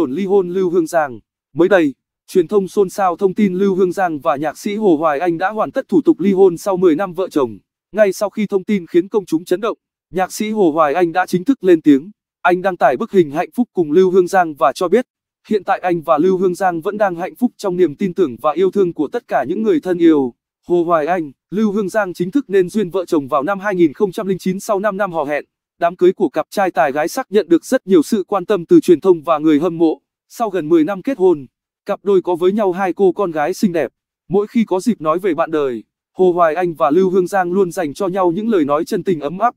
ổn ly hôn Lưu Hương Giang. Mới đây, truyền thông xôn xao thông tin Lưu Hương Giang và nhạc sĩ Hồ Hoài Anh đã hoàn tất thủ tục ly hôn sau 10 năm vợ chồng. Ngay sau khi thông tin khiến công chúng chấn động, nhạc sĩ Hồ Hoài Anh đã chính thức lên tiếng. Anh đăng tải bức hình hạnh phúc cùng Lưu Hương Giang và cho biết, hiện tại anh và Lưu Hương Giang vẫn đang hạnh phúc trong niềm tin tưởng và yêu thương của tất cả những người thân yêu. Hồ Hoài Anh, Lưu Hương Giang chính thức nên duyên vợ chồng vào năm 2009 sau 5 năm hò hẹn. Đám cưới của cặp trai tài gái sắc nhận được rất nhiều sự quan tâm từ truyền thông và người hâm mộ. Sau gần 10 năm kết hôn, cặp đôi có với nhau hai cô con gái xinh đẹp. Mỗi khi có dịp nói về bạn đời, Hồ Hoài Anh và Lưu Hương Giang luôn dành cho nhau những lời nói chân tình ấm áp.